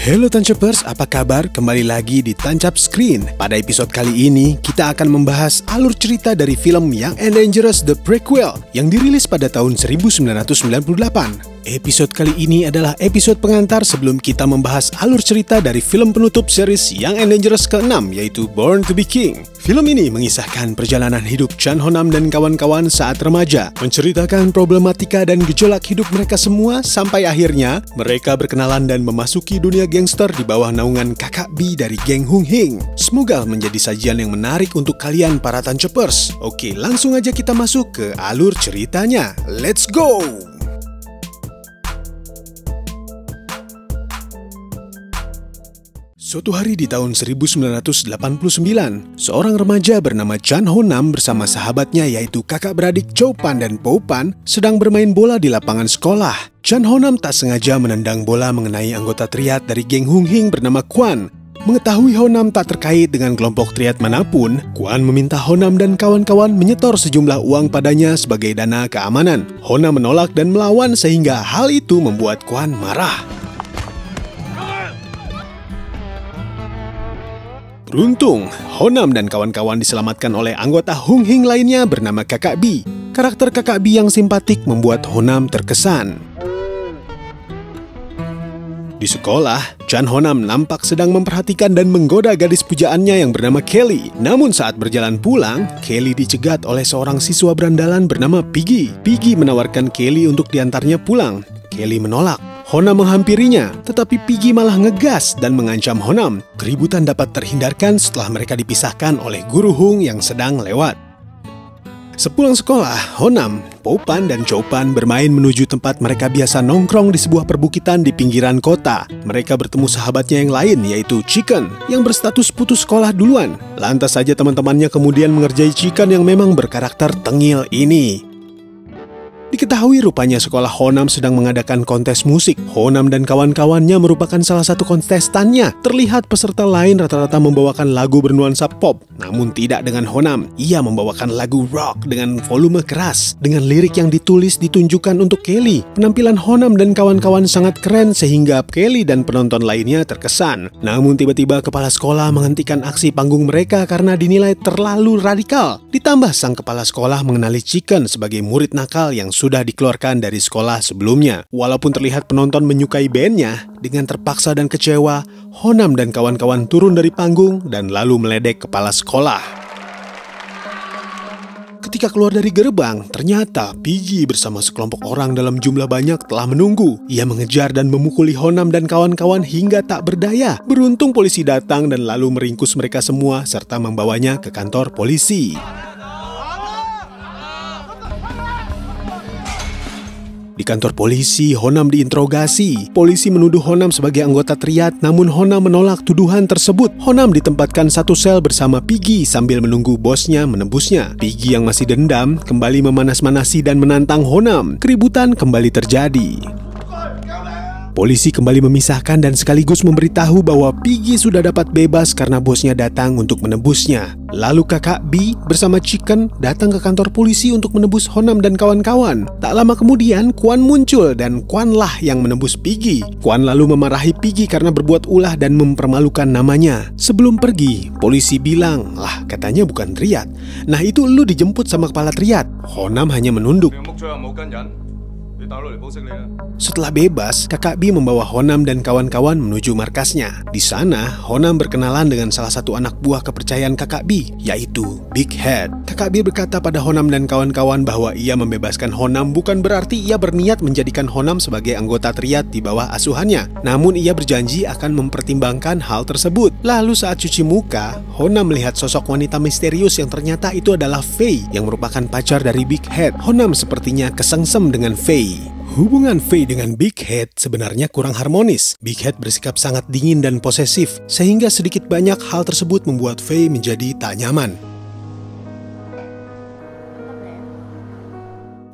Halo Tancepers, apa kabar? Kembali lagi di Tancap Screen. Pada episode kali ini, kita akan membahas alur cerita dari film Young and Dangerous The Prequel yang dirilis pada tahun 1998. Episode kali ini adalah episode pengantar sebelum kita membahas alur cerita dari film penutup series Young and Dangerous ke-6 yaitu Born to be King. Film ini mengisahkan perjalanan hidup Chan Honam dan kawan-kawan saat remaja, menceritakan problematika dan gejolak hidup mereka semua sampai akhirnya mereka berkenalan dan memasuki dunia gangster di bawah naungan kakak B dari geng Hung Hing. Semoga menjadi sajian yang menarik untuk kalian para tancepers. Oke, langsung aja kita masuk ke alur ceritanya. Let's go! Suatu hari di tahun 1989, seorang remaja bernama Chan Ho Nam bersama sahabatnya yaitu kakak beradik Chow Pan dan Po Pan sedang bermain bola di lapangan sekolah. Chan Ho Nam tak sengaja menendang bola mengenai anggota triad dari geng Hung Hing bernama Kwan. Mengetahui Honam tak terkait dengan kelompok triad mana pun, Kwan meminta Honam dan kawan-kawan menyetor sejumlah uang padanya sebagai dana keamanan. Honam menolak dan melawan sehingga hal itu membuat Kwan marah. Beruntung, Honam dan kawan-kawan diselamatkan oleh anggota Hung Hing lainnya bernama Kakak B. Karakter Kakak B yang simpatik membuat Honam terkesan. Di sekolah, Chan Honam nampak sedang memperhatikan dan menggoda gadis pujaannya yang bernama Kelly. Namun saat berjalan pulang, Kelly dicegat oleh seorang siswa berandalan bernama Piggy. Piggy menawarkan Kelly untuk diantarnya pulang. Kelly menolak. Honam menghampirinya, tetapi Piggy malah ngegas dan mengancam Honam. Keributan dapat terhindarkan setelah mereka dipisahkan oleh guru Hung yang sedang lewat. Sepulang sekolah, Honam, Popan, dan Chopan bermain menuju tempat mereka biasa nongkrong di sebuah perbukitan di pinggiran kota. Mereka bertemu sahabatnya yang lain, yaitu Chicken, yang berstatus putus sekolah duluan. Lantas saja teman-temannya kemudian mengerjai Chicken yang memang berkarakter tengil ini. Diketahui rupanya sekolah Honam sedang mengadakan kontes musik. Honam dan kawan-kawannya merupakan salah satu kontestannya. Terlihat peserta lain rata-rata membawakan lagu bernuansa pop, namun tidak dengan Honam. Ia membawakan lagu rock dengan volume keras, dengan lirik yang ditulis ditunjukkan untuk Kelly. Penampilan Honam dan kawan-kawan sangat keren sehingga Kelly dan penonton lainnya terkesan. Namun tiba-tiba kepala sekolah menghentikan aksi panggung mereka karena dinilai terlalu radikal. Ditambah sang kepala sekolah mengenali Chicken sebagai murid nakal yang sudah dikeluarkan dari sekolah sebelumnya. Walaupun terlihat penonton menyukai bandnya, dengan terpaksa dan kecewa, Honam dan kawan-kawan turun dari panggung dan lalu meledek kepala sekolah. Ketika keluar dari gerbang, ternyata Piggy bersama sekelompok orang dalam jumlah banyak telah menunggu. Ia mengejar dan memukuli Honam dan kawan-kawan hingga tak berdaya. Beruntung polisi datang dan lalu meringkus mereka semua serta membawanya ke kantor polisi. Di kantor polisi, Honam diinterogasi. Polisi menuduh Honam sebagai anggota triad, namun Honam menolak tuduhan tersebut. Honam ditempatkan satu sel bersama Piggy sambil menunggu bosnya menembusnya. Piggy yang masih dendam kembali memanas-manasi dan menantang Honam. Keributan kembali terjadi. Polisi kembali memisahkan dan sekaligus memberitahu bahwa Piggy sudah dapat bebas karena bosnya datang untuk menebusnya. Lalu kakak B bersama Chicken datang ke kantor polisi untuk menebus Honam dan kawan-kawan. Tak lama kemudian, Kwan muncul dan Kwan lah yang menebus Piggy. Kwan lalu memarahi Piggy karena berbuat ulah dan mempermalukan namanya. Sebelum pergi, polisi bilang, lah katanya bukan triad. Nah itu lu dijemput sama kepala triad. Honam hanya menunduk. Setelah bebas, kakak B membawa Honam dan kawan-kawan menuju markasnya. Di sana, Honam berkenalan dengan salah satu anak buah kepercayaan kakak B, yaitu Big Head. B berkata pada Honam dan kawan-kawan bahwa ia membebaskan Honam bukan berarti ia berniat menjadikan Honam sebagai anggota triad di bawah asuhannya. Namun ia berjanji akan mempertimbangkan hal tersebut. Lalu saat cuci muka, Honam melihat sosok wanita misterius yang ternyata itu adalah Faye yang merupakan pacar dari Big Head. Honam sepertinya kesengsem dengan Faye. Hubungan Faye dengan Big Head sebenarnya kurang harmonis. Big Head bersikap sangat dingin dan posesif, sehingga sedikit banyak hal tersebut membuat Faye menjadi tak nyaman.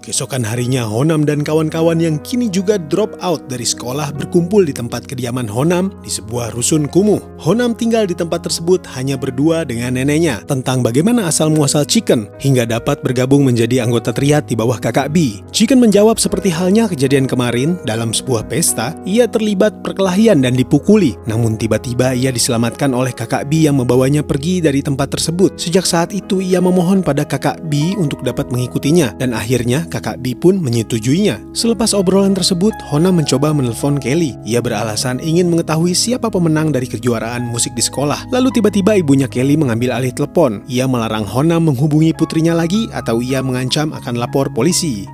Keesokan harinya, Honam dan kawan-kawan yang kini juga drop out dari sekolah berkumpul di tempat kediaman Honam di sebuah rusun kumuh. Honam tinggal di tempat tersebut hanya berdua dengan neneknya tentang bagaimana asal-muasal Chicken hingga dapat bergabung menjadi anggota triad di bawah kakak B. Chicken menjawab seperti halnya kejadian kemarin dalam sebuah pesta, ia terlibat perkelahian dan dipukuli. Namun tiba-tiba ia diselamatkan oleh kakak B yang membawanya pergi dari tempat tersebut. Sejak saat itu ia memohon pada kakak B untuk dapat mengikutinya dan akhirnya kakak B pun menyetujuinya. Selepas obrolan tersebut, Hona mencoba menelpon Kelly. Ia beralasan ingin mengetahui siapa pemenang dari kejuaraan musik di sekolah. Lalu tiba-tiba ibunya Kelly mengambil alih telepon. Ia melarang Hona menghubungi putrinya lagi atau ia mengancam akan lapor polisi.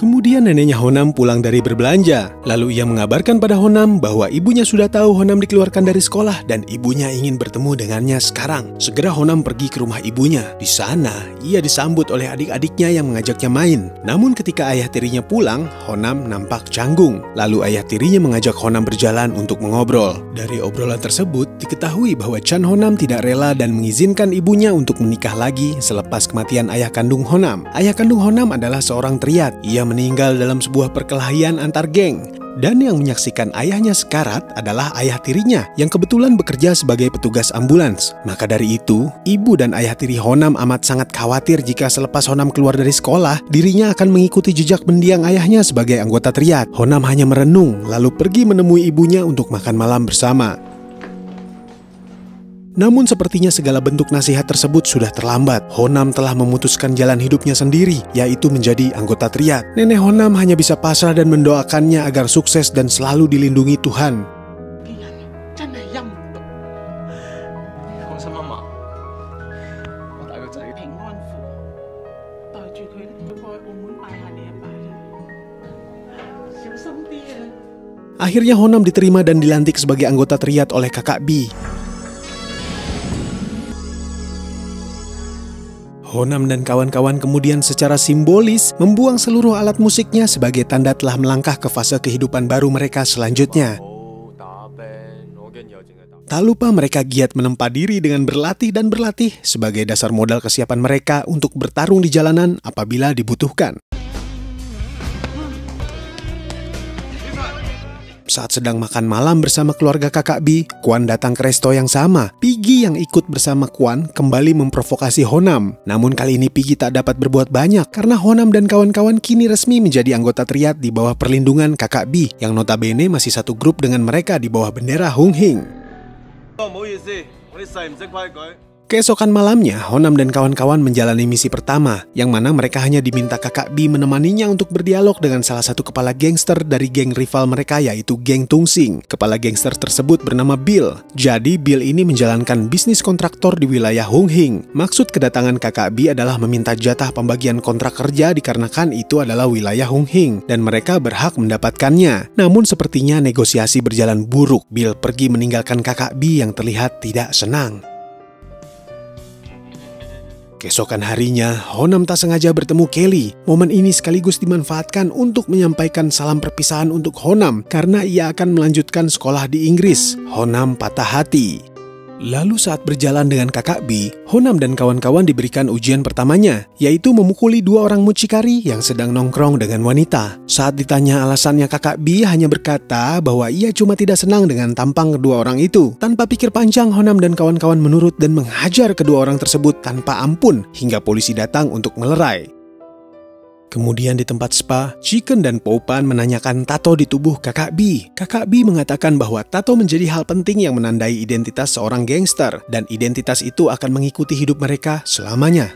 Kemudian neneknya Honam pulang dari berbelanja. Lalu ia mengabarkan pada Honam bahwa ibunya sudah tahu Honam dikeluarkan dari sekolah dan ibunya ingin bertemu dengannya sekarang. Segera Honam pergi ke rumah ibunya. Di sana, ia disambut oleh adik-adiknya yang mengajaknya main. Namun ketika ayah tirinya pulang, Honam nampak canggung. Lalu ayah tirinya mengajak Honam berjalan untuk mengobrol. Dari obrolan tersebut, diketahui bahwa Chan Honam tidak rela dan mengizinkan ibunya untuk menikah lagi selepas kematian ayah kandung Honam. Ayah kandung Honam adalah seorang triad. Ia meninggal dalam sebuah perkelahian antar geng. Dan yang menyaksikan ayahnya sekarat adalah ayah tirinya yang kebetulan bekerja sebagai petugas ambulans. Maka dari itu, ibu dan ayah tiri Honam amat sangat khawatir jika selepas Honam keluar dari sekolah, dirinya akan mengikuti jejak mendiang ayahnya sebagai anggota triad. Honam hanya merenung, lalu pergi menemui ibunya untuk makan malam bersama. Namun sepertinya segala bentuk nasihat tersebut sudah terlambat. Honam telah memutuskan jalan hidupnya sendiri, yaitu menjadi anggota triad. Nenek Honam hanya bisa pasrah dan mendoakannya agar sukses dan selalu dilindungi Tuhan. Akhirnya Honam diterima dan dilantik sebagai anggota triad oleh kakak B. Honam dan kawan-kawan kemudian secara simbolis membuang seluruh alat musiknya sebagai tanda telah melangkah ke fase kehidupan baru mereka selanjutnya. Tak lupa mereka giat menempa diri dengan berlatih dan berlatih sebagai dasar modal kesiapan mereka untuk bertarung di jalanan apabila dibutuhkan. Saat sedang makan malam bersama keluarga kakak B, Kwan datang ke resto yang sama. Piggy yang ikut bersama Kwan kembali memprovokasi Honam. Namun kali ini Piggy tak dapat berbuat banyak karena Honam dan kawan-kawan kini resmi menjadi anggota triad di bawah perlindungan kakak B yang notabene masih satu grup dengan mereka di bawah bendera Hung Hing. Oh, Keesokan malamnya, Honam dan kawan-kawan menjalani misi pertama, yang mana mereka hanya diminta kakak B menemaninya untuk berdialog dengan salah satu kepala gangster dari geng rival mereka yaitu geng Tungsing. Kepala gangster tersebut bernama Bill. Jadi Bill ini menjalankan bisnis kontraktor di wilayah Hung Hing. Maksud kedatangan kakak B adalah meminta jatah pembagian kontrak kerja dikarenakan itu adalah wilayah Hung Hing dan mereka berhak mendapatkannya. Namun sepertinya negosiasi berjalan buruk. Bill pergi meninggalkan kakak B yang terlihat tidak senang. Keesokan harinya, Honam tak sengaja bertemu Kelly. Momen ini sekaligus dimanfaatkan untuk menyampaikan salam perpisahan untuk Honam karena ia akan melanjutkan sekolah di Inggris. Honam patah hati. Lalu saat berjalan dengan kakak B, Honam dan kawan-kawan diberikan ujian pertamanya, yaitu memukuli dua orang mucikari yang sedang nongkrong dengan wanita. Saat ditanya alasannya kakak B hanya berkata bahwa ia cuma tidak senang dengan tampang kedua orang itu. Tanpa pikir panjang, Honam dan kawan-kawan menurut dan menghajar kedua orang tersebut tanpa ampun hingga polisi datang untuk melerai. Kemudian di tempat spa, Chicken dan Popan menanyakan tato di tubuh kakak B. Kakak B mengatakan bahwa tato menjadi hal penting yang menandai identitas seorang gangster dan identitas itu akan mengikuti hidup mereka selamanya.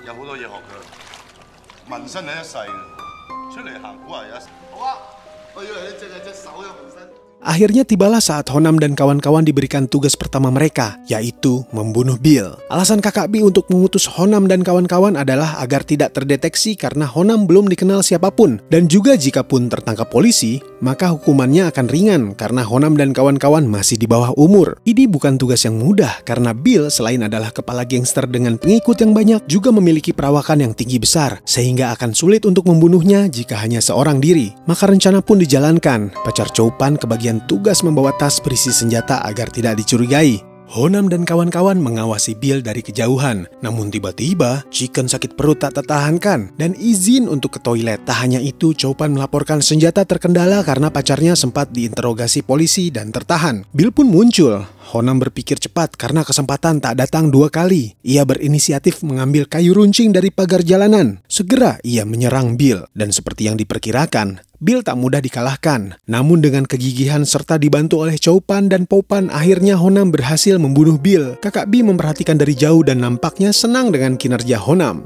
Akhirnya tibalah saat Honam dan kawan-kawan diberikan tugas pertama mereka, yaitu membunuh Bill. Alasan kakak B untuk mengutus Honam dan kawan-kawan adalah agar tidak terdeteksi karena Honam belum dikenal siapa pun. Dan juga jika pun tertangkap polisi, maka hukumannya akan ringan karena Honam dan kawan-kawan masih di bawah umur. Ini bukan tugas yang mudah karena Bill selain adalah kepala gangster dengan pengikut yang banyak, juga memiliki perawakan yang tinggi besar, sehingga akan sulit untuk membunuhnya jika hanya seorang diri. Maka rencana pun dijalankan, pacar Choupan kebagian tugas membawa tas berisi senjata agar tidak dicurigai. Honam dan kawan-kawan mengawasi Bill dari kejauhan. Namun tiba-tiba, Chicken sakit perut tak tertahankan dan izin untuk ke toilet. Tak hanya itu, Choupan melaporkan senjata terkendala karena pacarnya sempat diinterogasi polisi dan tertahan. Bill pun muncul. Honam berpikir cepat karena kesempatan tak datang dua kali. Ia berinisiatif mengambil kayu runcing dari pagar jalanan. Segera ia menyerang Bill dan seperti yang diperkirakan, Bill tak mudah dikalahkan. Namun dengan kegigihan serta dibantu oleh Choupan dan Popan, akhirnya Honam berhasil membunuh Bill. Kakak B memperhatikan dari jauh dan nampaknya senang dengan kinerja Honam.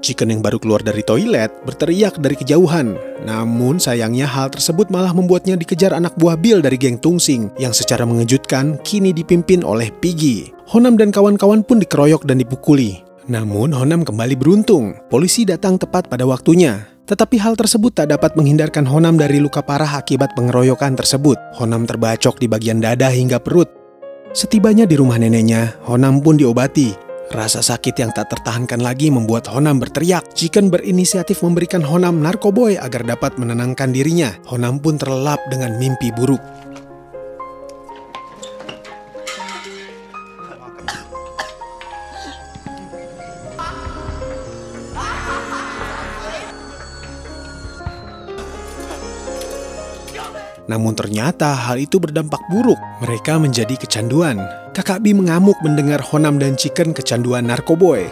Chicken yang baru keluar dari toilet berteriak dari kejauhan. Namun sayangnya hal tersebut malah membuatnya dikejar anak buah Bill dari geng Tungsing yang secara mengejutkan kini dipimpin oleh Piggy. Honam dan kawan-kawan pun dikeroyok dan dipukuli. Namun Honam kembali beruntung. Polisi datang tepat pada waktunya. Tetapi hal tersebut tak dapat menghindarkan Honam dari luka parah akibat pengeroyokan tersebut. Honam terbacok di bagian dada hingga perut. Setibanya di rumah neneknya, Honam pun diobati. Rasa sakit yang tak tertahankan lagi membuat Honam berteriak. Chicken berinisiatif memberikan Honam narkoboy agar dapat menenangkan dirinya. Honam pun terlelap dengan mimpi buruk. Namun ternyata hal itu berdampak buruk. Mereka menjadi kecanduan. Kakak Bi mengamuk mendengar Honam dan Chicken kecanduan narkoboy.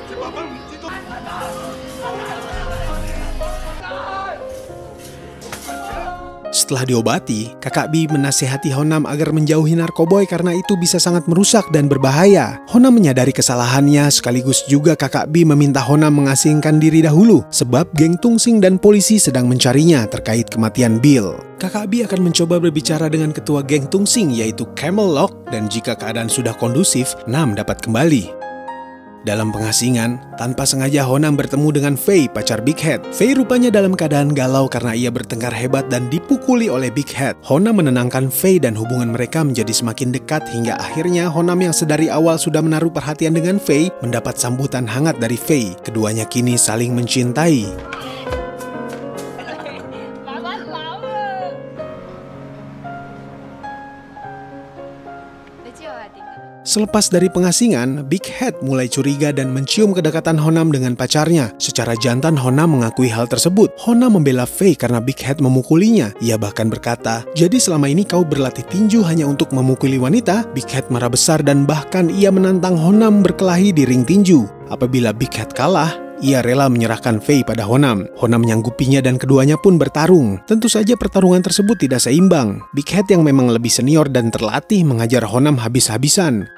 Setelah diobati, kakak Bi menasihati Honam agar menjauhi narkoboy karena itu bisa sangat merusak dan berbahaya. Honam menyadari kesalahannya sekaligus juga kakak Bi meminta Honam mengasingkan diri dahulu sebab geng Tungsing dan polisi sedang mencarinya terkait kematian Bill. Kakak Bi akan mencoba berbicara dengan ketua geng Tungsing yaitu Camel Lock dan jika keadaan sudah kondusif, Nam dapat kembali. Dalam pengasingan, tanpa sengaja Honam bertemu dengan Faye, pacar Big Head. Faye rupanya dalam keadaan galau karena ia bertengkar hebat dan dipukuli oleh Big Head. Honam menenangkan Faye dan hubungan mereka menjadi semakin dekat hingga akhirnya Honam yang sedari awal sudah menaruh perhatian dengan Faye mendapat sambutan hangat dari Faye. Keduanya kini saling mencintai. Selepas dari pengasingan, Big Head mulai curiga dan mencium kedekatan Honam dengan pacarnya. Secara jantan Honam mengakui hal tersebut. Honam membela Faye karena Big Head memukulinya. Ia bahkan berkata, jadi selama ini kau berlatih tinju hanya untuk memukuli wanita? Big Head marah besar dan bahkan ia menantang Honam berkelahi di ring tinju. Apabila Big Head kalah, ia rela menyerahkan Faye pada Honam. Honam menyanggupinya dan keduanya pun bertarung. Tentu saja pertarungan tersebut tidak seimbang. Big Head yang memang lebih senior dan terlatih mengajar Honam habis-habisan.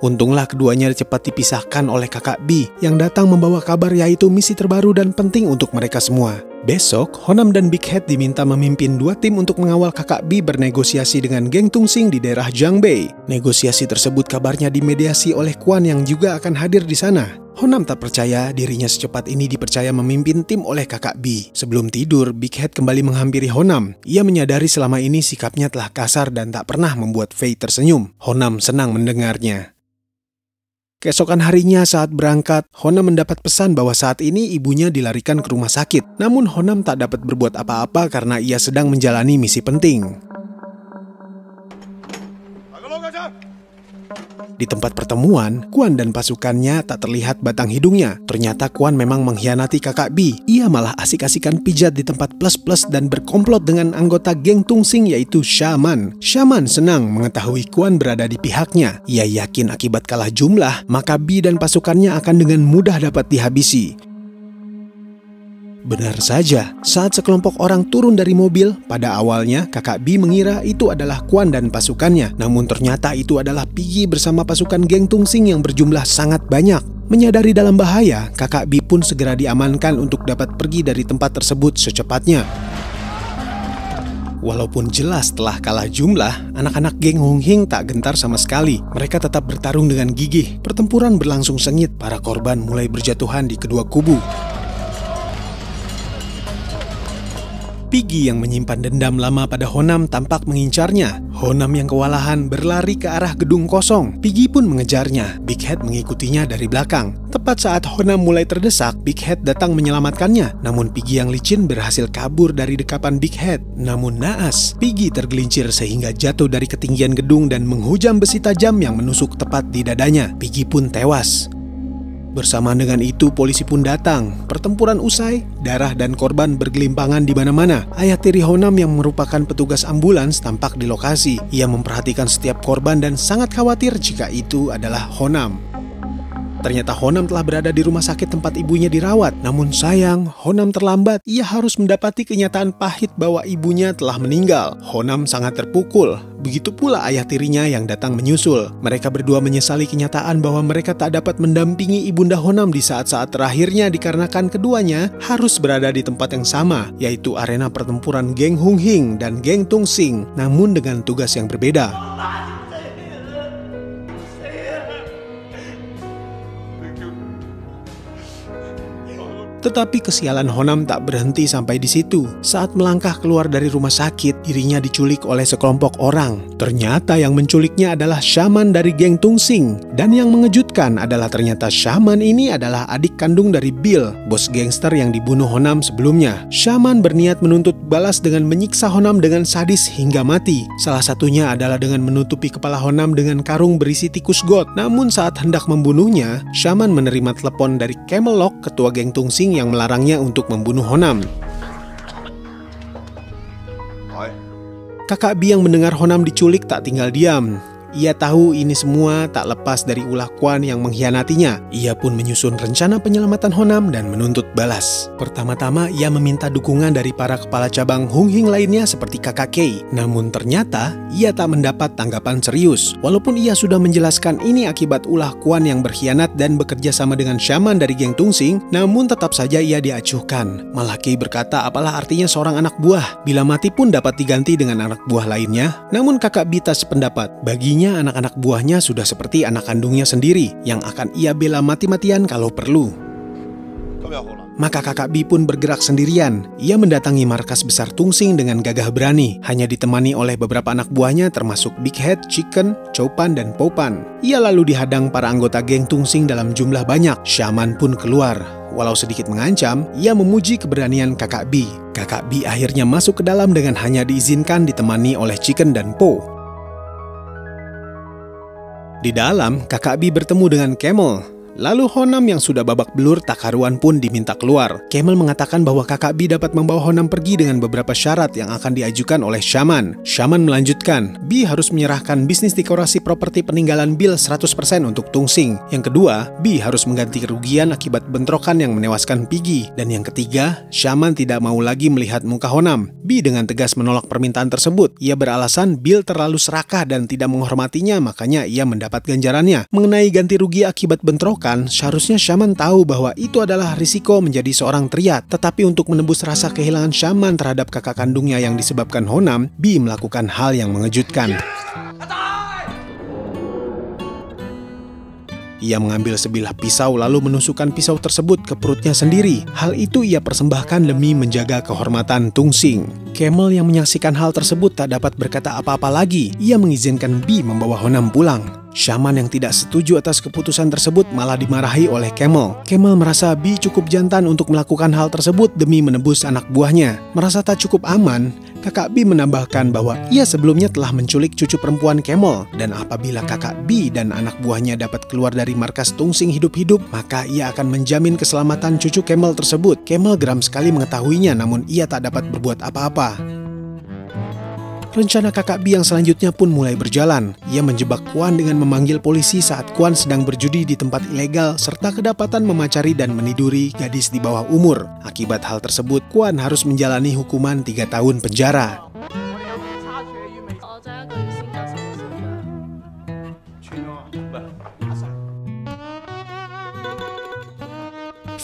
Untunglah keduanya cepat dipisahkan oleh kakak B yang datang membawa kabar yaitu misi terbaru dan penting untuk mereka semua. Besok, Honam dan Big Head diminta memimpin dua tim untuk mengawal kakak B bernegosiasi dengan geng Tungsing di daerah Jiangbei. Negosiasi tersebut kabarnya dimediasi oleh Kwan yang juga akan hadir di sana. Honam tak percaya dirinya secepat ini dipercaya memimpin tim oleh kakak B. Sebelum tidur, Big Head kembali menghampiri Honam. Ia menyadari selama ini sikapnya telah kasar dan tak pernah membuat Faye tersenyum. Honam senang mendengarnya. Keesokan harinya saat berangkat, Honam mendapat pesan bahwa saat ini ibunya dilarikan ke rumah sakit. Namun Honam tak dapat berbuat apa-apa karena ia sedang menjalani misi penting. Di tempat pertemuan, Kuan dan pasukannya tak terlihat batang hidungnya. Ternyata Kuan memang mengkhianati kakak B. Ia malah asik-asikan pijat di tempat plus-plus dan berkomplot dengan anggota geng Tungsing yaitu Shaman. Shaman senang mengetahui Kuan berada di pihaknya. Ia yakin akibat kalah jumlah, maka B dan pasukannya akan dengan mudah dapat dihabisi. Benar saja, saat sekelompok orang turun dari mobil, pada awalnya kakak B mengira itu adalah Kwan dan pasukannya. Namun ternyata itu adalah Piggy bersama pasukan geng Tungsing yang berjumlah sangat banyak. Menyadari dalam bahaya, kakak B pun segera diamankan untuk dapat pergi dari tempat tersebut secepatnya. Walaupun jelas telah kalah jumlah, anak-anak geng Hung Hing tak gentar sama sekali. Mereka tetap bertarung dengan gigih. Pertempuran berlangsung sengit, para korban mulai berjatuhan di kedua kubu. Piggy yang menyimpan dendam lama pada Honam tampak mengincarnya. Honam yang kewalahan berlari ke arah gedung kosong. Piggy pun mengejarnya. Big Head mengikutinya dari belakang. Tepat saat Honam mulai terdesak, Big Head datang menyelamatkannya. Namun Piggy yang licin berhasil kabur dari dekapan Big Head. Namun naas, Piggy tergelincir sehingga jatuh dari ketinggian gedung dan menghujam besi tajam yang menusuk tepat di dadanya. Piggy pun tewas. Bersamaan dengan itu, polisi pun datang. Pertempuran usai, darah dan korban bergelimpangan di mana-mana. Ayah Tiri Honam yang merupakan petugas ambulans tampak di lokasi. Ia memperhatikan setiap korban dan sangat khawatir jika itu adalah Honam. Ternyata Honam telah berada di rumah sakit tempat ibunya dirawat. Namun sayang, Honam terlambat. Ia harus mendapati kenyataan pahit bahwa ibunya telah meninggal. Honam sangat terpukul. Begitu pula ayah tirinya yang datang menyusul. Mereka berdua menyesali kenyataan bahwa mereka tak dapat mendampingi ibunda Honam di saat-saat terakhirnya dikarenakan keduanya harus berada di tempat yang sama, yaitu arena pertempuran geng Hung Hing dan geng Tung Sing, namun dengan tugas yang berbeda. Tetapi kesialan Honam tak berhenti sampai di situ. Saat melangkah keluar dari rumah sakit, dirinya diculik oleh sekelompok orang. Ternyata yang menculiknya adalah shaman dari geng Tungsing. Dan yang mengejutkan adalah ternyata shaman ini adalah adik kandung dari Bill, bos gangster yang dibunuh Honam sebelumnya. Shaman berniat menuntut balas dengan menyiksa Honam dengan sadis hingga mati. Salah satunya adalah dengan menutupi kepala Honam dengan karung berisi tikus got. Namun saat hendak membunuhnya, shaman menerima telepon dari Camelot, ketua geng Tungsing yang melarangnya untuk membunuh Honam. Kakak Bi yang mendengar Honam diculik tak tinggal diam. Ia tahu ini semua tak lepas dari ulah Kwan yang mengkhianatinya. Ia pun menyusun rencana penyelamatan Honam dan menuntut balas. Pertama-tama, ia meminta dukungan dari para kepala cabang Hung Hing lainnya seperti kakak Kei. Namun ternyata, ia tak mendapat tanggapan serius. Walaupun ia sudah menjelaskan ini akibat ulah Kwan yang berkhianat dan bekerja sama dengan shaman dari geng Tungsing, namun tetap saja ia diacuhkan. Malah Kei berkata apalah artinya seorang anak buah. Bila mati pun dapat diganti dengan anak buah lainnya. Namun kakak Bita sependapat, baginya anak-anak buahnya sudah seperti anak kandungnya sendiri yang akan ia bela mati-matian kalau perlu. Maka kakak Bi pun bergerak sendirian. Ia mendatangi markas besar Tungsing dengan gagah berani, hanya ditemani oleh beberapa anak buahnya termasuk Big Head, Chicken, Chopan, dan Popan. Ia lalu dihadang para anggota geng Tungsing dalam jumlah banyak. Shaman pun keluar. Walau sedikit mengancam, ia memuji keberanian kakak Bi. Kakak Bi akhirnya masuk ke dalam dengan hanya diizinkan ditemani oleh Chicken dan Po. Di dalam, kakak Bi bertemu dengan Camel, Lalu Honam yang sudah babak belur tak karuan pun diminta keluar. Camel mengatakan bahwa kakak Bi dapat membawa Honam pergi dengan beberapa syarat yang akan diajukan oleh Shaman. Shaman melanjutkan, Bi harus menyerahkan bisnis dekorasi properti peninggalan Bill 100% untuk Tungsing. Yang kedua, Bi harus mengganti kerugian akibat bentrokan yang menewaskan Piggy. Dan yang ketiga, Shaman tidak mau lagi melihat muka Honam. Bi dengan tegas menolak permintaan tersebut. Ia beralasan Bill terlalu serakah dan tidak menghormatinya, makanya ia mendapat ganjarannya. Mengenai ganti rugi akibat bentrokan, seharusnya Shaman tahu bahwa itu adalah risiko menjadi seorang triad. Tetapi untuk menembus rasa kehilangan Shaman terhadap kakak kandungnya yang disebabkan Honam, Bi melakukan hal yang mengejutkan. Ia mengambil sebilah pisau lalu menusukkan pisau tersebut ke perutnya sendiri. Hal itu ia persembahkan demi menjaga kehormatan Tungsing. Camel yang menyaksikan hal tersebut tak dapat berkata apa-apa lagi. Ia mengizinkan Bi membawa Honam pulang. Shaman yang tidak setuju atas keputusan tersebut malah dimarahi oleh Camel. Camel merasa Bi cukup jantan untuk melakukan hal tersebut demi menebus anak buahnya. Merasa tak cukup aman, kakak Bi menambahkan bahwa ia sebelumnya telah menculik cucu perempuan Camel dan apabila kakak Bi dan anak buahnya dapat keluar dari markas Tungsing hidup-hidup, maka ia akan menjamin keselamatan cucu Camel tersebut. Camel geram sekali mengetahuinya namun ia tak dapat berbuat apa-apa. Rencana kakak Bi yang selanjutnya pun mulai berjalan. Ia menjebak Kuan dengan memanggil polisi saat Kuan sedang berjudi di tempat ilegal serta kedapatan memacari dan meniduri gadis di bawah umur. Akibat hal tersebut, Kuan harus menjalani hukuman tiga tahun penjara.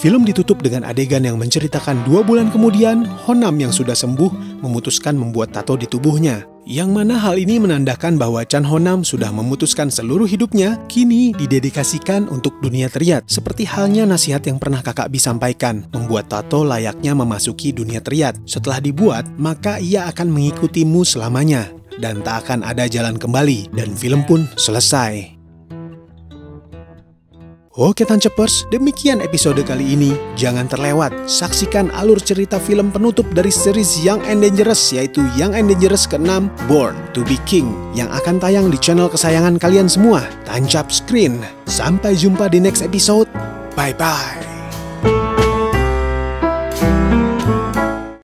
Film ditutup dengan adegan yang menceritakan dua bulan kemudian, Honam yang sudah sembuh memutuskan membuat tato di tubuhnya. Yang mana hal ini menandakan bahwa Chan Honam sudah memutuskan seluruh hidupnya kini didedikasikan untuk dunia teriat. Seperti halnya nasihat yang pernah kakak Bi sampaikan, membuat tato layaknya memasuki dunia teriat. Setelah dibuat, maka ia akan mengikutimu selamanya. dan tak akan ada jalan kembali dan film pun selesai. Oke Tancepers, demikian episode kali ini. Jangan terlewat, saksikan alur cerita film penutup dari series Young and Dangerous yaitu Young and Dangerous ke-6 Born to be King yang akan tayang di channel kesayangan kalian semua, Tancap Screen. Sampai jumpa di next episode. Bye-bye.